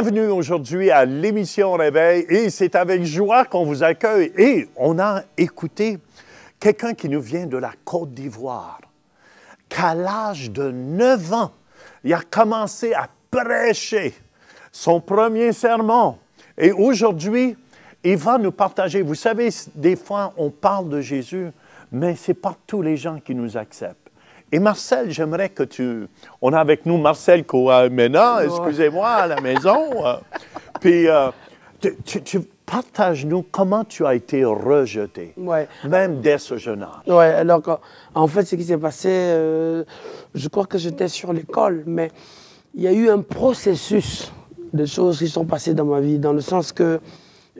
Bienvenue aujourd'hui à l'émission Réveil et c'est avec joie qu'on vous accueille. Et on a écouté quelqu'un qui nous vient de la Côte d'Ivoire, qu'à l'âge de 9 ans, il a commencé à prêcher son premier sermon. Et aujourd'hui, il va nous partager. Vous savez, des fois, on parle de Jésus, mais ce n'est pas tous les gens qui nous acceptent. Et Marcel, j'aimerais que tu... On a avec nous Marcel Kouamena, excusez-moi, à la maison. Puis, euh, tu, tu partage-nous comment tu as été rejeté, Ouais. même dès ce jeune âge. Ouais, alors en fait, ce qui s'est passé, euh, je crois que j'étais sur l'école, mais il y a eu un processus de choses qui sont passées dans ma vie, dans le sens que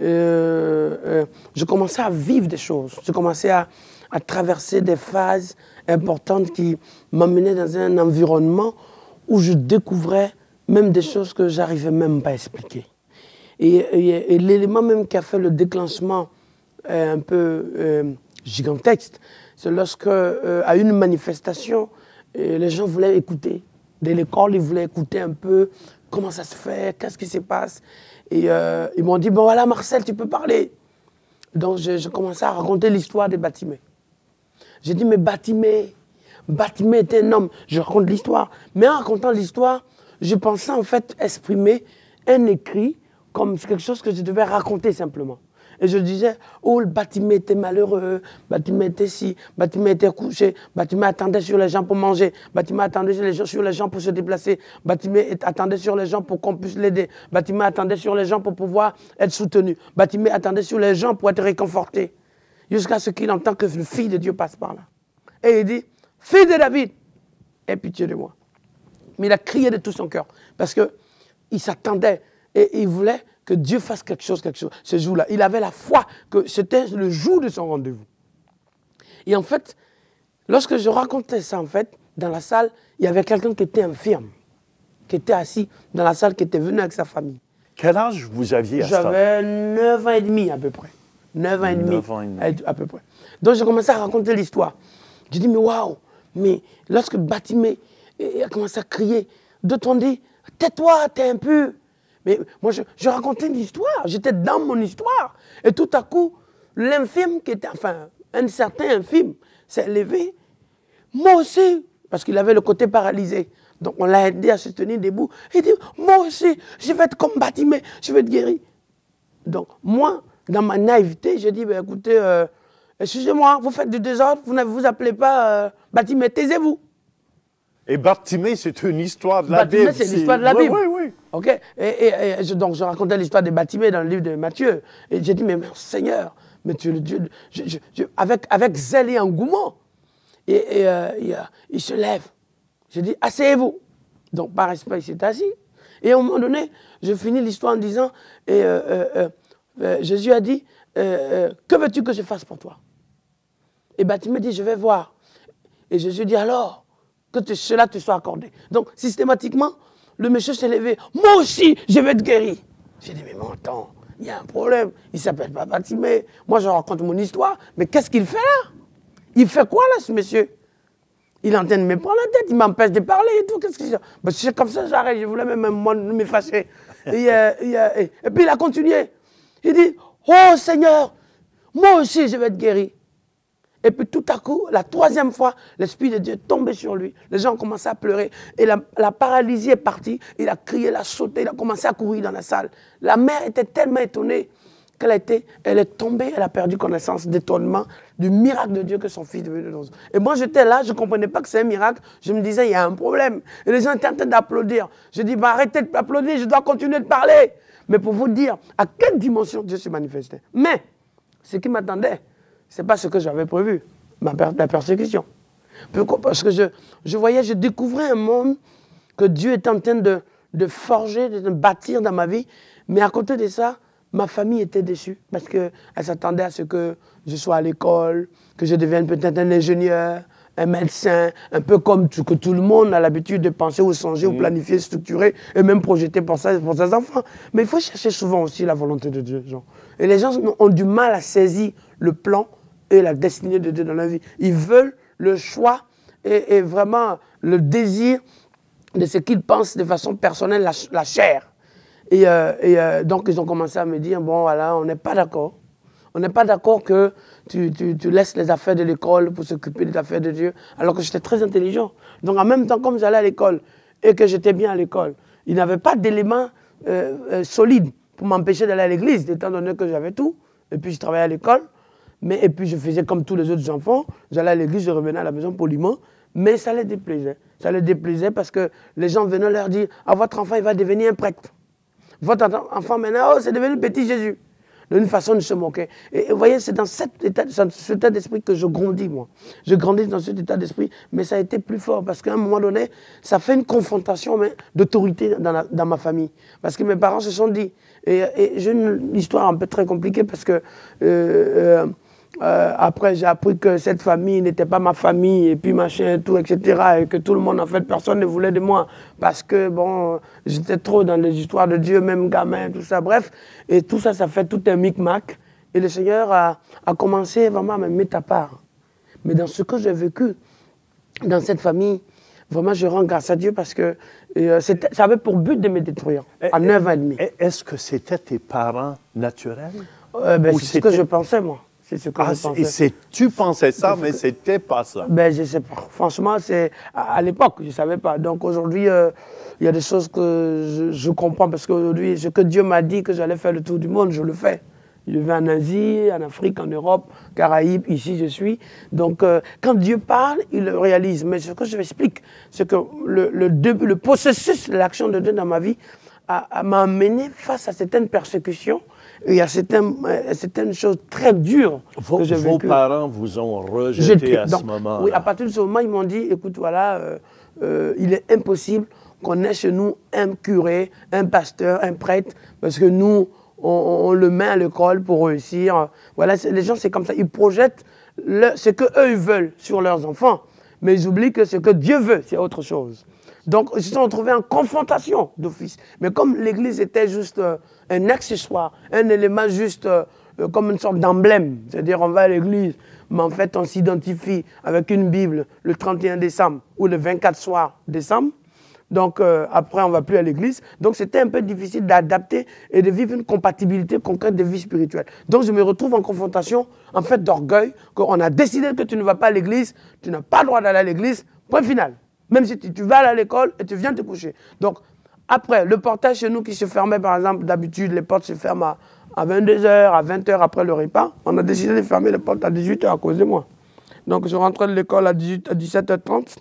euh, euh, je commençais à vivre des choses, je commençais à, à traverser des phases importantes qui m'amenaient dans un environnement où je découvrais même des choses que j'arrivais même pas à expliquer. Et, l'élément même qui a fait le déclenchement euh, un peu euh, gigantesque, c'est lorsque, euh, à une manifestation, les gens voulaient écouter. Dès l'école, ils voulaient écouter un peu comment ça se fait, qu'est-ce qui se passe. Et ils m'ont dit, bon voilà Marcel, tu peux parler. Donc je, commençais à raconter l'histoire des Batimé. J'ai dit, mais Batimé, Batimé était un homme. Je raconte l'histoire. Mais en racontant l'histoire, je pensais en fait exprimer un écrit comme quelque chose que je devais raconter simplement. Et je disais, oh, le Batimé était malheureux, Batimé était ci, Batimé était couché, Batimé attendait sur les gens pour manger, Batimé attendait sur les gens, sur les gens pour se déplacer, Batimé attendait sur les gens pour qu'on puisse l'aider, Batimé attendait sur les gens pour pouvoir être soutenu, Batimé attendait sur les gens pour être réconforté jusqu'à ce qu'il entend que le Fils de Dieu passe par là. Et il dit, Fils de David, aie pitié de moi. Mais il a crié de tout son cœur parce qu'il s'attendait et il voulait que Dieu fasse quelque chose, quelque chose ce jour-là. Il avait la foi que c'était le jour de son rendez-vous. Et en fait, lorsque je racontais ça, en fait, dans la salle, il y avait quelqu'un qui était infirme, qui était assis dans la salle, qui était venu avec sa famille. Quel âge vous aviez à? J'avais 9 ans et demi à peu près. 9 ans et demi. Neuf ans et demi. À peu près. Donc j'ai commencé à raconter l'histoire. J'ai dit, mais waouh Mais lorsque Batimé a commencé à crier, d'autres ont dit, tais-toi, t'es impur. Mais moi, je, je racontais une histoire. J'étais dans mon histoire. Et tout à coup, l'infime qui était, enfin, un certain infime s'est levé. Moi aussi, parce qu'il avait le côté paralysé. Donc on l'a aidé à se tenir debout. Il dit, moi aussi, je vais être comme Batimé, je vais être guéri. Donc, moi, dans ma naïveté, j'ai dit, ben, écoutez, euh, excusez-moi, vous faites du désordre, vous ne vous appelez pas euh, Batimé, taisez-vous. Et Bartimée, c'est une histoire de la Batimé, Bible. c'est l'histoire de la oui, Bible. Oui, oui. OK Et, et- et je- donc, je racontais l'histoire de Batimé dans le livre de Matthieu. Et j'ai dit, mais Seigneur, mais tu le Dieu, je- je- je- avec, avec zèle et engouement. Et, et, euh, il, il se lève. J'ai dit, asseyez-vous. Donc, par respect, il s'est assis. Et à un moment donné, je finis l'histoire en disant, et, euh, euh, euh, Jésus a dit, euh, euh, que veux-tu que je fasse pour toi? Et Batimé dit, je vais voir. Et Jésus dit, alors, que cela te soit accordé. Donc, systématiquement, le monsieur s'est levé. Moi aussi, je vais être guéri. J'ai dit, mais mon attends, il y a un problème. Il s'appelle pas Batimé. Moi, je raconte mon histoire. Mais qu'est-ce qu'il fait là? Il fait quoi là, ce monsieur? Il est en train de me prendre la tête, il m'empêche de parler et tout. Qu'est-ce que ben, C'est comme ça, j'arrête. Je voulais même moi, me fâcher. Et, et, euh, et- et puis il a continué. Il dit Oh Seigneur, moi aussi je vais être guéri. Et puis tout à coup, la troisième fois, l'Esprit de Dieu est tombé sur lui. Les gens ont commencé à pleurer. Et la, paralysie est partie. Il a crié, il a sauté, il a commencé à courir dans la salle. La mère était tellement étonnée qu'elle été, elle est tombée, elle a perdu connaissance d'étonnement du miracle de Dieu que son fils devenu dans Et moi, j'étais là, je ne comprenais pas que c'est un miracle. Je me disais, il y a un problème. Et les gens étaient en train d'applaudir. Je dis, bah, arrêtez d'applaudir, je dois continuer de parler. Mais pour vous dire à quelle dimension Dieu se manifestait. Mais, ce qui m'attendait, ce n'est pas ce que j'avais prévu, la persécution. Pourquoi? Parce que je, je voyais, je découvrais un monde que Dieu est en train de, de forger, de bâtir dans ma vie. Mais à côté de ça, ma famille était déçue parce qu'elle s'attendait à ce que je sois à l'école, que je devienne peut-être un ingénieur, un médecin, un peu comme tout- que tout le monde a l'habitude de penser ou songer ou planifier, structurer et même projeter pour, ça, pour ses enfants. Mais il faut chercher souvent aussi la volonté de Dieu. Et les gens ont du mal à saisir le plan et la destinée de Dieu dans la vie. Ils veulent le choix et, et vraiment le désir de ce qu'ils pensent de façon personnelle, la, la chair. Et, euh, et, euh, donc, ils ont commencé à me dire, bon, voilà, on n'est pas d'accord. On n'est pas d'accord que tu, tu, tu, laisses les affaires de l'école pour s'occuper des affaires de Dieu, alors que j'étais très intelligent. Donc, en même temps, comme j'allais à l'école et que j'étais bien à l'école, il n'avait pas d'éléments euh, solides pour m'empêcher d'aller à l'église, étant donné que j'avais tout. Et puis, je travaillais à l'école. Mais, et puis, je faisais comme tous les autres enfants. J'allais à l'église, je revenais à la maison poliment. Mais ça les déplaisait. Ça les déplaisait parce que les gens venaient leur dire Ah, votre enfant, il va devenir un prêtre. Votre enfant, maintenant, oh, c'est devenu petit Jésus. D'une façon de se moquer. Et, vous voyez, c'est dans cet état, cet état d'esprit que je grandis, moi. Je grandis dans cet état d'esprit, mais ça a été plus fort parce qu'à un moment donné, ça fait une confrontation d'autorité dans, dans, ma famille. Parce que mes parents se sont dit, et, et j'ai une histoire un peu très compliquée parce que. Euh, euh, euh, après, j'ai appris que cette famille n'était pas ma famille, et puis machin, tout, etc. Et que tout le monde, en fait, personne ne voulait de moi. Parce que, bon, j'étais trop dans les histoires de Dieu, même gamin, tout ça. Bref, et tout ça, ça fait tout un micmac. Et le Seigneur a, a commencé vraiment à me mettre à part. Mais dans ce que j'ai vécu, dans cette famille, vraiment, je rends grâce à Dieu parce que euh, ça avait pour but de me détruire à 9 ans et demi. Est-ce que c'était tes parents naturels? Euh, ben, C'est ce que je pensais, moi. C'est ce que ah, je pensais. tu pensais ça, mais ce n'était pas ça. Ben, je sais pas. Franchement, c'est à, l'époque, je ne savais pas. Donc aujourd'hui, euh, il y a des choses que je, comprends parce qu'aujourd'hui, ce que Dieu m'a dit que j'allais faire le tour du monde, je le fais. Je vais en Asie, en Afrique, en Europe, Caraïbes, ici je suis. Donc euh, quand Dieu parle, il le réalise. Mais ce que je m'explique, c'est que le, le, le processus de l'action de Dieu dans ma vie m'a amené face à certaines persécutions il y a certaines, euh, certaines choses très dures vos, que Vos parents vous ont rejeté à ce moment Oui, à partir de ce moment, ils m'ont dit, écoute, voilà, euh, euh, il est impossible qu'on ait chez nous un curé, un pasteur, un prêtre, parce que nous, on, le met à l'école pour réussir. Voilà, les gens, c'est comme ça. Ils projettent ce qu'eux, ils veulent sur leurs enfants, mais ils oublient que ce que Dieu veut, c'est autre chose. Donc, ils se sont retrouvés en confrontation d'office. Mais comme l'Église était juste euh, un accessoire, un élément juste euh, euh, comme une sorte d'emblème, c'est-à-dire on va à l'Église, mais en fait on s'identifie avec une Bible le 31 décembre ou le 24 soir décembre. Donc après, on ne va plus à l'église. Donc c'était un peu difficile d'adapter et de vivre une compatibilité concrète de vie spirituelle. Donc je me retrouve en confrontation, en fait, d'orgueil, qu'on a décidé que tu ne vas pas à l'église, tu n'as pas le droit d'aller à l'église, point final. Même si tu, vas à l'école et tu viens te coucher. Donc, après, le portail chez nous qui se fermait, par exemple, d'habitude, les portes se ferment à, 22h, à 20h après le repas. On a décidé de fermer les portes à 18h à cause de moi. Donc, je rentrais de l'école à, 17h30,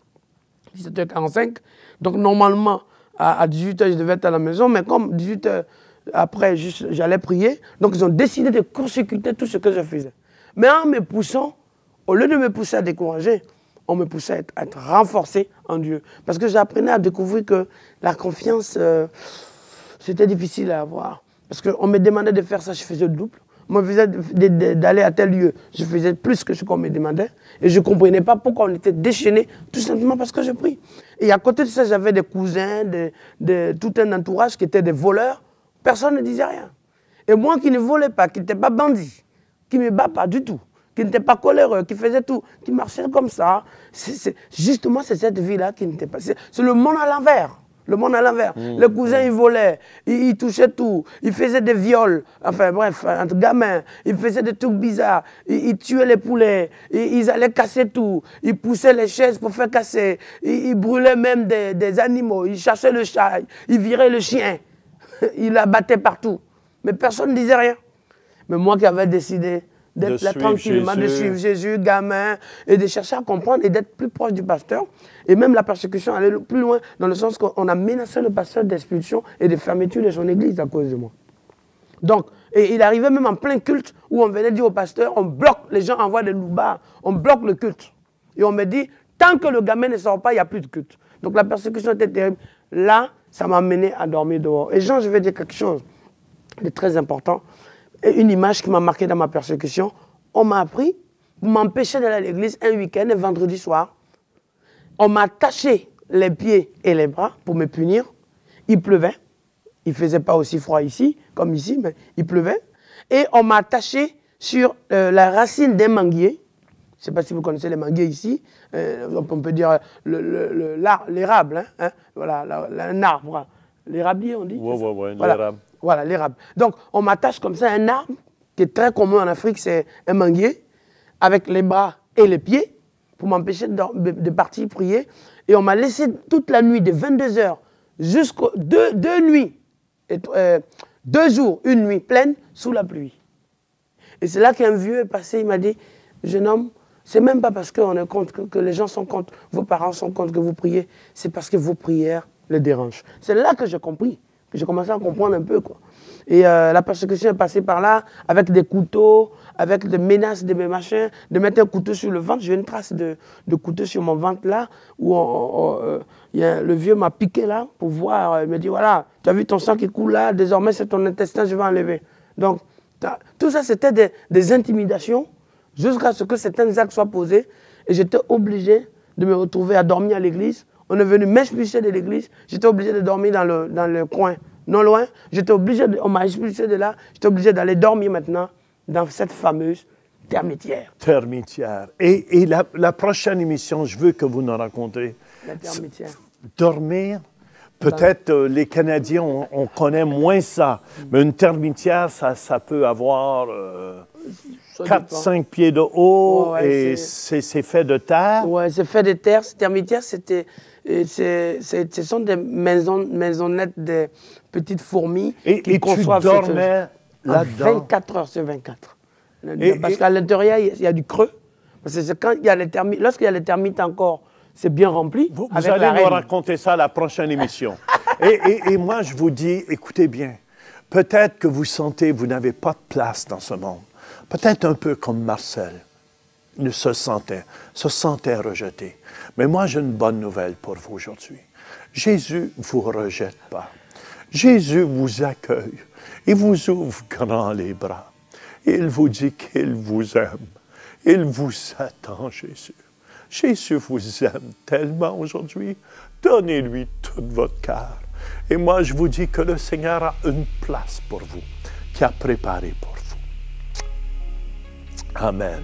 17h45. Donc, normalement, à, 18h, je devais être à la maison. Mais comme 18h après, j'allais prier, donc ils ont décidé de consécuter tout ce que je faisais. Mais en me poussant, au lieu de me pousser à décourager, on me poussait à être, renforcé en Dieu. Parce que j'apprenais à découvrir que la confiance, euh, c'était difficile à avoir. Parce qu'on me demandait de faire ça, je faisais le double. On me faisait d'aller à tel lieu, je faisais plus que ce qu'on me demandait. Et je ne comprenais pas pourquoi on était déchaîné, tout simplement parce que je prie. Et à côté de ça, j'avais des cousins, de, tout un entourage qui étaient des voleurs. Personne ne disait rien. Et moi qui ne volais pas, qui n'étais pas bandit, qui ne me bat pas du tout, qui n'était pas coléreux, qui faisait tout, qui marchait comme ça. justement, c'est cette vie-là qui n'était pas. C'est le monde à l'envers. Le monde à l'envers. Mmh. Le cousin, il volait, il, touchait tout, il faisait des viols, enfin bref, entre gamins, il faisait des trucs bizarres, il, tuait les poulets, ils allaient casser tout, il poussait les chaises pour faire casser, il, brûlait même des, des, animaux, il cherchait le chat, il virait le chien, il abattait partout. Mais personne ne disait rien. Mais moi qui avais décidé d'être là tranquillement, de suivre Jésus, gamin, et de chercher à comprendre et d'être plus proche du pasteur. Et même la persécution allait plus loin, dans le sens qu'on a menacé le pasteur d'expulsion et de fermeture de son église à cause de moi. Donc, et il arrivait même en plein culte où on venait dire au pasteur, on bloque, les gens envoient des loupards, on bloque le culte. Et on me dit, tant que le gamin ne sort pas, il n'y a plus de culte. Donc la persécution était terrible. Là, ça m'a mené à dormir dehors. Et Jean, je vais dire quelque chose de très important une image qui m'a marqué dans ma persécution. On m'a appris pour m'empêcher d'aller à l'église un week-end, un vendredi soir. On m'a attaché les pieds et les bras pour me punir. Il pleuvait. Il ne faisait pas aussi froid ici, comme ici, mais il pleuvait. Et on m'a attaché sur euh, la racine d'un manguier. Je ne sais pas si vous connaissez les manguiers ici. Euh, on peut dire l'érable, hein, hein, voilà, un arbre l'érablier, on dit. Oui, oui, oui, l'érable. Voilà, l'érable. Donc, on m'attache comme ça un arbre qui est très commun en Afrique, c'est un manguier, avec les bras et les pieds, pour m'empêcher de, partir prier. Et on m'a laissé toute la nuit, de 22h jusqu'aux deux, deux nuits, et, euh, deux jours, une nuit pleine, sous la pluie. Et c'est là qu'un vieux est passé, il m'a dit, jeune homme, c'est même pas parce qu'on est contre, que, que les gens sont contre, vos parents sont contre que vous priez, c'est parce que vos prières les dérangent. C'est là que j'ai compris, j'ai commencé à comprendre un peu. Quoi. Et euh, la persécution est passée par là, avec des couteaux, avec des menaces de mes machins, de mettre un couteau sur le ventre. J'ai une trace de, couteau sur mon ventre là, où euh, le vieux m'a piqué là pour voir. euh, Il me dit voilà, tu as vu ton sang qui coule là, désormais c'est ton intestin, je vais enlever. Donc, tout ça c'était des, des intimidations jusqu'à ce que certains actes soient posés. Et j'étais obligé de me retrouver à dormir à l'église. On est venu m'expulser de l'église. J'étais obligé de dormir dans le, dans le coin, non loin. J'étais obligé, de- on m'a expulsé de là. J'étais obligé d'aller dormir maintenant dans cette fameuse termitière. Termitière. Et, et la, la prochaine émission, je veux que vous nous racontez. La termitière. Dormir, peut-être euh, les Canadiens, on, on connaît moins ça, mais une termitière, ça, ça peut avoir dépend. 4-5 pieds de haut Ouais, et c'est- fait de terre? Ouais, c'est fait de terre. Cette termitière, c'était, ce sont des maisons, maisonnettes, des petites fourmis Et, qui et tu conçoivent cette- dormais là-dedans? 24 heures sur 24. Et- Parce qu'à l'intérieur, il y a- il y a du creux. Parce que quand il y a les termites, lorsqu'il y a les termites encore, c'est bien rempli. Vous, allez nous raconter ça à la prochaine émission. et, moi, je vous dis, écoutez bien, peut-être que vous sentez vous n'avez pas de place dans ce monde. Peut-être un peu comme Marcel se sentait, se sentait rejeté. Mais moi, j'ai une bonne nouvelle pour vous aujourd'hui. Jésus ne vous rejette pas. Jésus vous accueille. Il vous ouvre grand les bras. Il vous dit qu'il vous aime. Il vous attend, Jésus. Jésus vous aime tellement aujourd'hui. Donnez-lui tout votre cœur. Et moi, je vous dis que le Seigneur a une place pour vous, qui a préparé pour vous. Amen.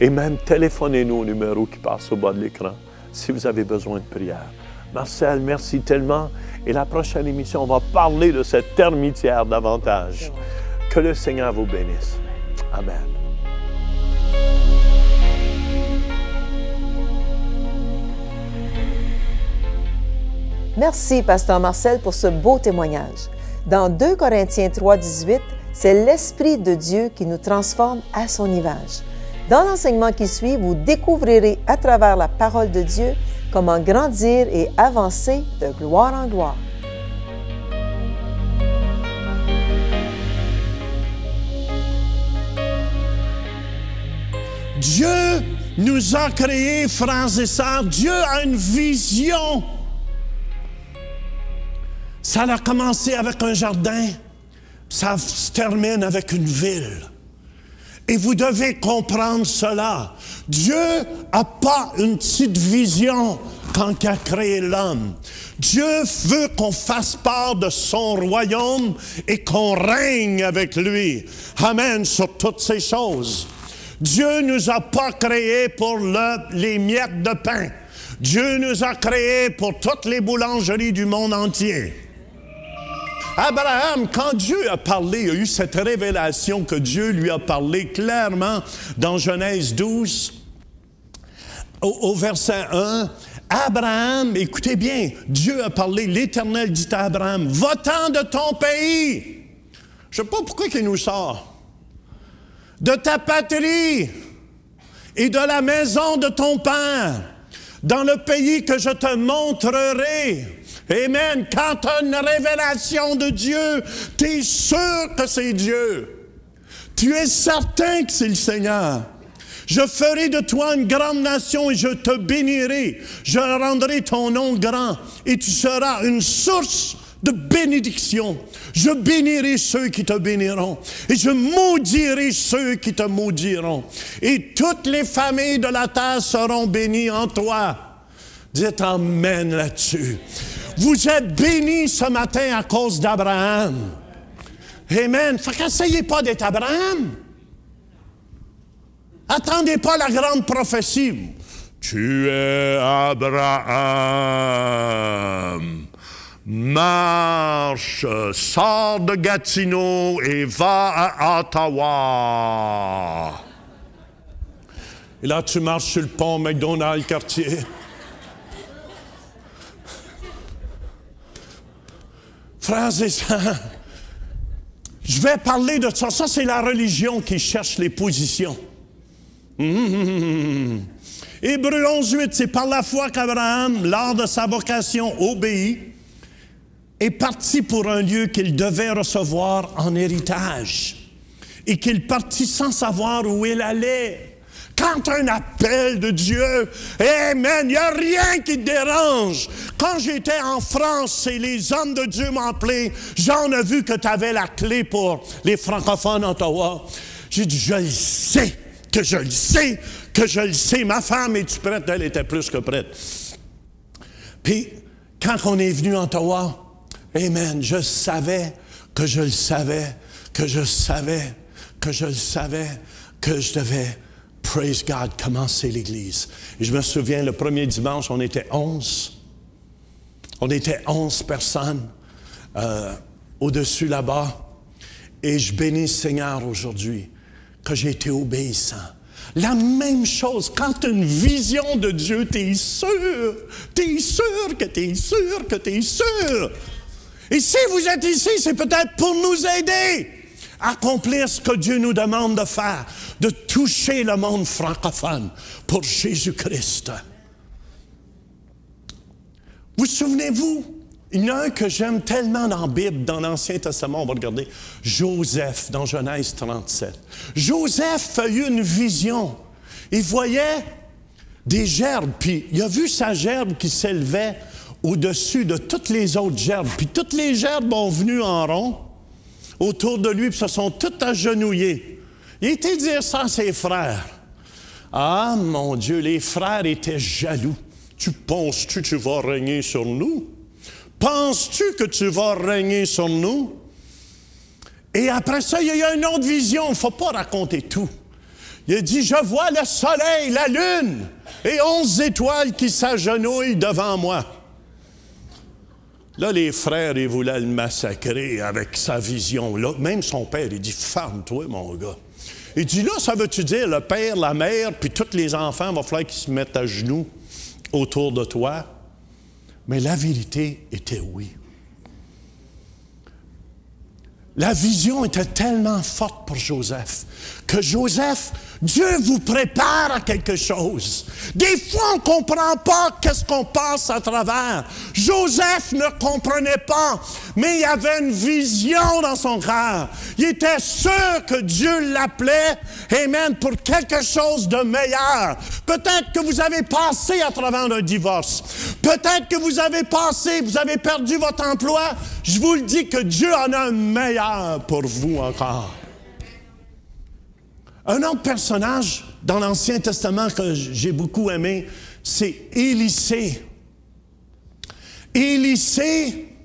Et même téléphonez-nous au numéro qui passe au bas de l'écran si vous avez besoin de prière. Marcel, merci tellement. Et la prochaine émission, on va parler de cette termitière davantage. Que le Seigneur vous bénisse. Amen. Merci, Pasteur Marcel, pour ce beau témoignage. Dans 2 Corinthiens 3, 18, c'est l'Esprit de Dieu qui nous transforme à son image. Dans l'enseignement qui suit, vous découvrirez à travers la parole de Dieu comment grandir et avancer de gloire en gloire. Dieu nous a créés, frères et sœurs. Dieu a une vision. Ça a commencé avec un jardin, ça se termine avec une ville. Et vous devez comprendre cela. Dieu n'a pas une petite vision quand il a créé l'homme. Dieu veut qu'on fasse part de son royaume et qu'on règne avec lui. Amen sur toutes ces choses. Dieu nous a pas créés pour le- les miettes de pain. Dieu nous a créés pour toutes les boulangeries du monde entier. Abraham, quand Dieu a parlé, il a eu cette révélation que Dieu lui a parlé clairement dans Genèse 12, au, au verset 1. Abraham, écoutez bien, Dieu a parlé, l'Éternel dit à Abraham, va-t'en de ton pays. Je ne sais pas pourquoi il nous sort. De ta patrie et de la maison de ton père, dans le pays que je te montrerai. Amen. Quand tu as une révélation de Dieu, tu es sûr que c'est Dieu. Tu es certain que c'est le Seigneur. Je ferai de toi une grande nation et je te bénirai. Je rendrai ton nom grand et tu seras une source de bénédiction. Je bénirai ceux qui te béniront et je maudirai ceux qui te maudiront. Et toutes les familles de la terre seront bénies en toi. Dites Amen là-dessus. Vous êtes bénis ce matin à cause d'Abraham. Amen. Fait qu'essayez pas d'être Abraham. Attendez pas la grande prophétie. Tu es Abraham, marche, sors de Gatineau et va à Ottawa. Et là, tu marches sur le pont McDonald quartier. Frères et je vais parler de ça. Ça, c'est la religion qui cherche les positions. Mmh. Hébreu 11, 8, c'est par la foi qu'Abraham, lors de sa vocation, obéit, est parti pour un lieu qu'il devait recevoir en héritage et qu'il partit sans savoir où il allait. Quand un appel de Dieu, Amen, il n'y a rien qui te dérange. Quand j'étais en France et les hommes de Dieu appelé, j'en ai vu que tu avais la clé pour les francophones d'Ottawa. J'ai dit, je le sais, que je le sais, que je le sais. Ma femme, est-tu prête? Elle était plus que prête. Puis, quand on est venu à Ottawa, Amen, je savais que je le savais, que je savais, que je le savais, que je devais praise God, commencer l'Église? Je me souviens, le premier dimanche, on était onze. On était onze personnes euh, au-dessus là-bas. Et je bénis le Seigneur aujourd'hui que j'ai été obéissant. La même chose, quand une vision de Dieu, tu es sûr, tu es sûr que tu es sûr que tu es sûr. Et si vous êtes ici, c'est peut-être pour nous aider accomplir ce que Dieu nous demande de faire, de toucher le monde francophone pour Jésus-Christ. Vous souvenez-vous, il y en a un que j'aime tellement dans la Bible, dans l'Ancien Testament, on va regarder, Joseph, dans Genèse 37. Joseph a eu une vision. Il voyait des gerbes, puis il a vu sa gerbe qui s'élevait au-dessus de toutes les autres gerbes. Puis toutes les gerbes ont venu en rond autour de lui, puis se sont toutes agenouillées. Il était dire ça à ses frères. Ah, mon Dieu, les frères étaient jaloux. Tu penses-tu que tu vas régner sur nous? Penses-tu que tu vas régner sur nous? Et après ça, il y a eu une autre vision. Il ne faut pas raconter tout. Il a dit, je vois le soleil, la lune et onze étoiles qui s'agenouillent devant moi. Là, les frères, ils voulaient le massacrer avec sa vision. Là, même son père, il dit, ferme-toi, mon gars. Il dit, là, ça veut-tu dire le père, la mère, puis tous les enfants, il va falloir qu'ils se mettent à genoux autour de toi? Mais la vérité était oui. La vision était tellement forte pour Joseph que Joseph, Dieu vous prépare à quelque chose. Des fois, on ne comprend pas qu'est-ce qu'on passe à travers. Joseph ne comprenait pas, mais il avait une vision dans son cœur. Il était sûr que Dieu l'appelait, Amen, pour quelque chose de meilleur. Peut-être que vous avez passé à travers un divorce. Peut-être que vous avez passé, vous avez perdu votre emploi. Je vous le dis que Dieu en a un meilleur pour vous encore. Un autre personnage dans l'Ancien Testament que j'ai beaucoup aimé, c'est Élisée. Élisée,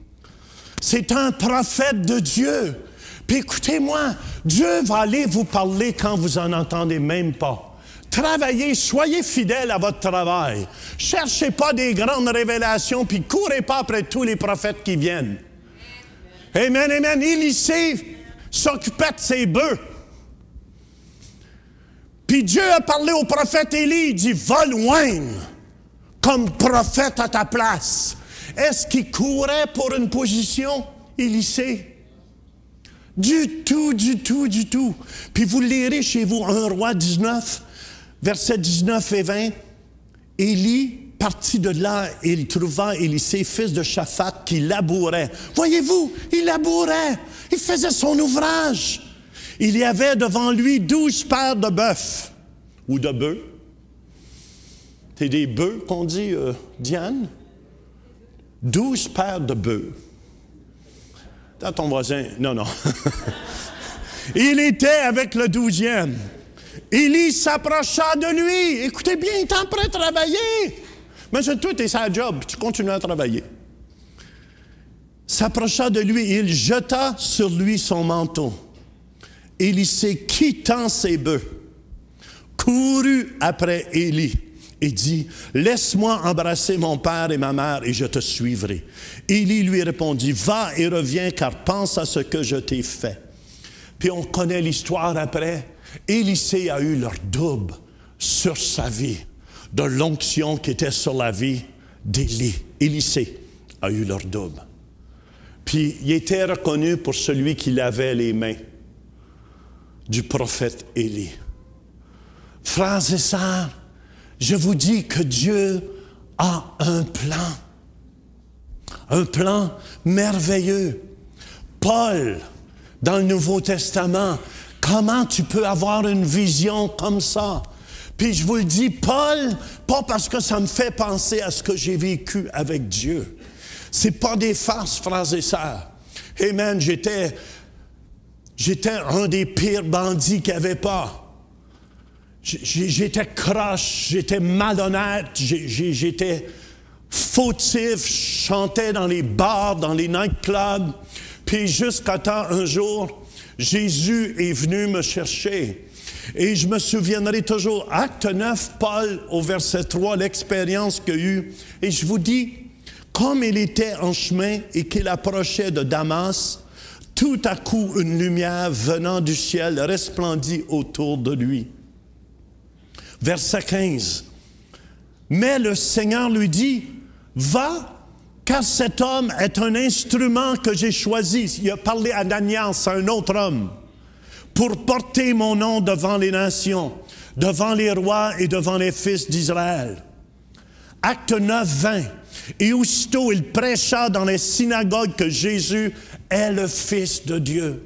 c'est un prophète de Dieu. Puis écoutez-moi, Dieu va aller vous parler quand vous en entendez même pas. Travaillez, soyez fidèles à votre travail. Cherchez pas des grandes révélations, puis courez pas après tous les prophètes qui viennent. Amen, amen. Élisée s'occupait de ses bœufs. Puis Dieu a parlé au prophète Élie, il dit, va loin comme prophète à ta place. Est-ce qu'il courait pour une position, Élisée? Du tout, du tout, du tout. Puis vous lirez chez vous, 1 roi 19, versets 19 et 20. Élie partit de là et il trouva Élisée, fils de Shaphat, qui labourait. Voyez-vous, il labourait, il faisait son ouvrage il y avait devant lui douze paires de bœufs ou de bœufs. C'est des bœufs qu'on dit, euh, Diane? Douze paires de bœufs. Dans ton voisin, non, non. il était avec le douzième. Élie s'approcha de lui. Écoutez bien, il est train de travailler. Mais toi, tu es sa job, tu continues à travailler. S'approcha de lui et il jeta sur lui son manteau. Élisée, quittant ses bœufs, courut après Élie et dit, Laisse-moi embrasser mon père et ma mère et je te suivrai. Élie lui répondit, Va et reviens car pense à ce que je t'ai fait. Puis on connaît l'histoire après. Élisée a eu leur double sur sa vie de l'onction qui était sur la vie d'Élie. Élisée a eu leur double. Puis il était reconnu pour celui qui lavait les mains du prophète Élie. Frères et sœurs, je vous dis que Dieu a un plan. Un plan merveilleux. Paul, dans le Nouveau Testament, comment tu peux avoir une vision comme ça? Puis je vous le dis, Paul, pas parce que ça me fait penser à ce que j'ai vécu avec Dieu. C'est pas des farces, frères et sœurs. Amen, j'étais, j'étais un des pires bandits qu'il n'y avait pas. J'étais croche, j'étais malhonnête, j'étais fautif, je chantais dans les bars, dans les nightclubs. Puis jusqu'à temps, un jour, Jésus est venu me chercher. Et je me souviendrai toujours, acte 9, Paul, au verset 3, l'expérience qu'il a eue. Et je vous dis, comme il était en chemin et qu'il approchait de Damas, tout à coup une lumière venant du ciel resplendit autour de lui verset 15. Mais le Seigneur lui dit, va, car cet homme est un instrument que j'ai choisi. Il a parlé à Daniel, c'est un autre homme, pour porter mon nom devant les nations, devant les rois et devant les fils d'Israël. Acte 9, 20. Et aussitôt il prêcha dans les synagogues que Jésus est le Fils de Dieu.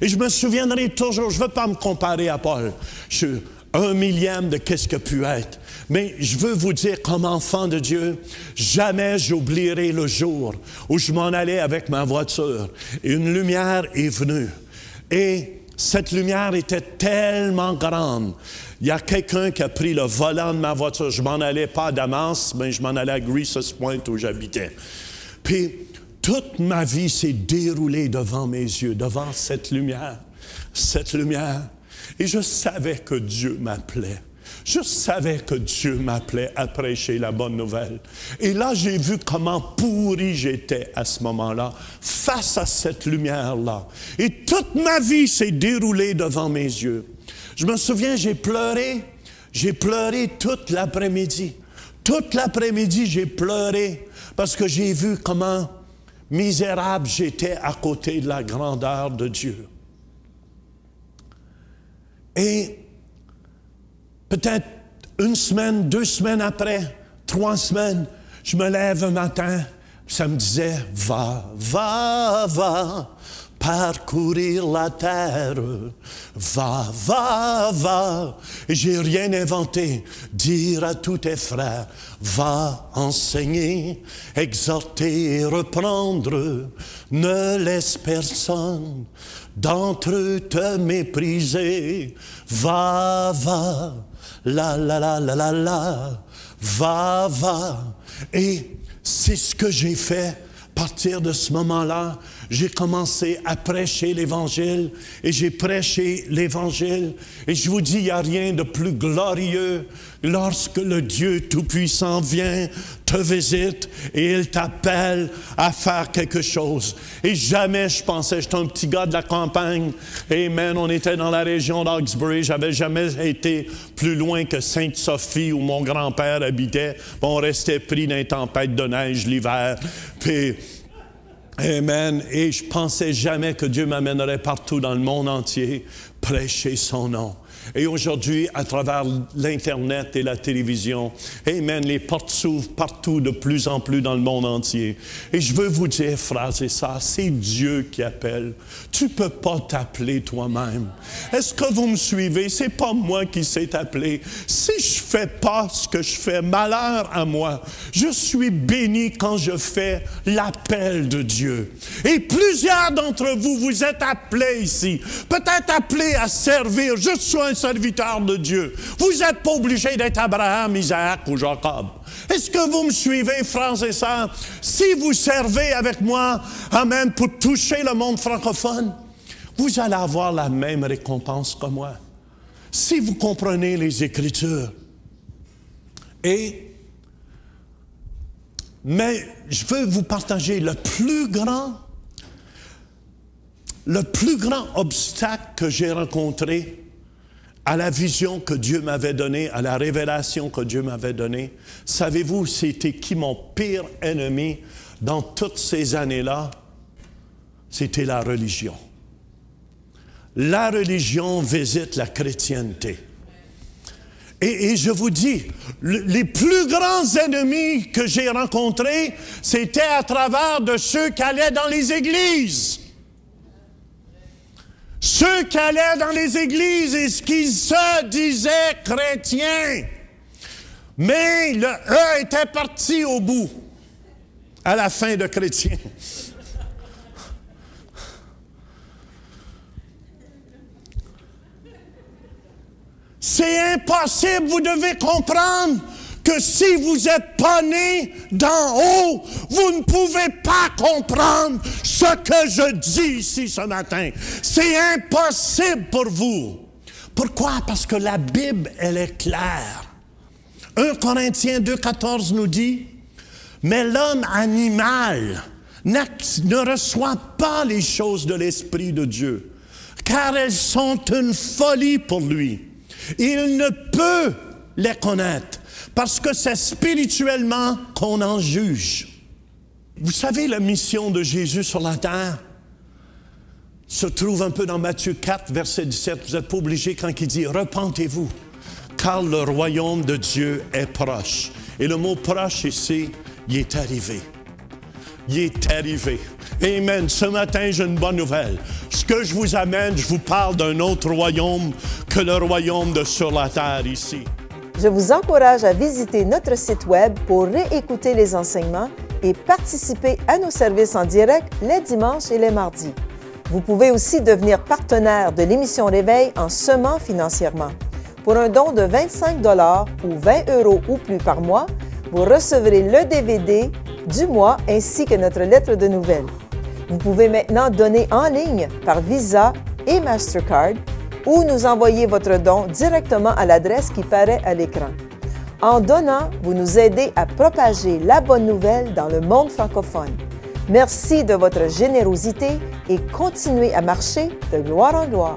Et je me souviendrai toujours, je ne veux pas me comparer à Paul. Je, un millième de qu'est-ce que pu être. Mais je veux vous dire, comme enfant de Dieu, jamais j'oublierai le jour où je m'en allais avec ma voiture. Et une lumière est venue. Et cette lumière était tellement grande. Il y a quelqu'un qui a pris le volant de ma voiture. Je m'en allais pas à Damas, mais je m'en allais à Greases Point où j'habitais. Puis, toute ma vie s'est déroulée devant mes yeux, devant cette lumière. Cette lumière. Et je savais que Dieu m'appelait. Je savais que Dieu m'appelait à prêcher la bonne nouvelle. Et là, j'ai vu comment pourri j'étais à ce moment-là, face à cette lumière-là. Et toute ma vie s'est déroulée devant mes yeux. Je me souviens, j'ai pleuré. J'ai pleuré toute l'après-midi. Toute l'après-midi, j'ai pleuré parce que j'ai vu comment misérable j'étais à côté de la grandeur de Dieu. Et peut-être une semaine, deux semaines après, trois semaines, je me lève un matin, ça me disait, va, va, va, parcourir la terre, va, va, va. J'ai rien inventé, dire à tous tes frères, va enseigner, exhorter et reprendre, ne laisse personne d'entre eux te mépriser. Va, va, la, la, la, la, la, la, va, va. Et c'est ce que j'ai fait. Partir de ce moment-là, j'ai commencé à prêcher l'Évangile et j'ai prêché l'Évangile. Et je vous dis, il n'y a rien de plus glorieux lorsque le Dieu Tout-Puissant vient, te visite et il t'appelle à faire quelque chose. Et jamais je pensais, j'étais un petit gars de la campagne. Amen, on était dans la région d'Oxbury. J'avais jamais été plus loin que Sainte-Sophie où mon grand-père habitait. On restait pris dans les tempêtes de neige l'hiver. Puis, Amen. Et je pensais jamais que Dieu m'amènerait partout dans le monde entier prêcher son nom. Et aujourd'hui, à travers l'Internet et la télévision, Amen, les portes s'ouvrent partout de plus en plus dans le monde entier. Et je veux vous dire, frères et sœurs, c'est Dieu qui appelle. Tu ne peux pas t'appeler toi-même. Est-ce que vous me suivez? C'est pas moi qui sais t'appeler. Si je fais pas ce que je fais, malheur à moi. Je suis béni quand je fais l'appel de Dieu. Et plusieurs d'entre vous, vous êtes appelés ici. Peut-être appelés à servir. Je suis serviteur de Dieu. Vous n'êtes pas obligé d'être Abraham, Isaac ou Jacob. Est-ce que vous me suivez, frères et sœurs? Si vous servez avec moi, Amen, pour toucher le monde francophone, vous allez avoir la même récompense que moi. Si vous comprenez les Écritures, Et, mais je veux vous partager le plus grand, le plus grand obstacle que j'ai rencontré à la vision que Dieu m'avait donnée, à la révélation que Dieu m'avait donnée. Savez-vous, c'était qui mon pire ennemi dans toutes ces années-là? C'était la religion. La religion visite la chrétienté. Et, je vous dis, les plus grands ennemis que j'ai rencontrés, c'était à travers de ceux qui allaient dans les églises. Ceux qui allaient dans les églises et ce qui se disaient chrétiens. Mais le E était parti au bout, à la fin de chrétien. C'est impossible, vous devez comprendre que si vous n'êtes pas né d'en haut, vous ne pouvez pas comprendre ce que je dis ici ce matin. C'est impossible pour vous. Pourquoi? Parce que la Bible, elle est claire. 1 Corinthiens 2,14 nous dit, mais l'homme animal ne reçoit pas les choses de l'Esprit de Dieu, car elles sont une folie pour lui. Il ne peut les connaître parce que c'est spirituellement qu'on en juge. Vous savez, la mission de Jésus sur la terre se trouve un peu dans Matthieu 4, verset 17. Vous n'êtes pas obligé quand il dit Repentez-vous, car le royaume de Dieu est proche. Et le mot proche ici, il est arrivé. Il est arrivé. Amen. Ce matin, j'ai une bonne nouvelle. Ce que je vous amène, je vous parle d'un autre royaume que le royaume de sur la terre ici. Je vous encourage à visiter notre site Web pour réécouter les enseignements et participer à nos services en direct les dimanches et les mardis. Vous pouvez aussi devenir partenaire de l'émission Réveil en semant financièrement. Pour un don de 25 ou 20 euros ou plus par mois, vous recevrez le DVD du mois ainsi que notre lettre de nouvelles. Vous pouvez maintenant donner en ligne par Visa et Mastercard ou nous envoyer votre don directement à l'adresse qui paraît à l'écran. En donnant, vous nous aidez à propager la bonne nouvelle dans le monde francophone. Merci de votre générosité et continuez à marcher de gloire en gloire.